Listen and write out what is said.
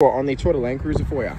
on the Toyota Land Cruiser for you.